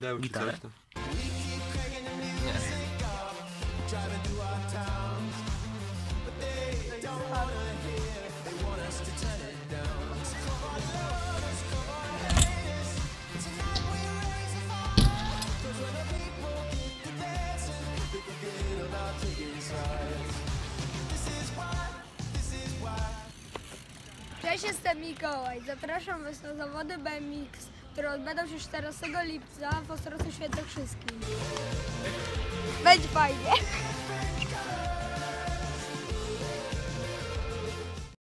Dał ci Gitarę? coś tam. Nie. Cześć, jestem Mikołaj. Zapraszam Was na zawody BMX, które odbędą się 14 lipca w Ostrowcu Świętokrzyskim. Będzie fajnie.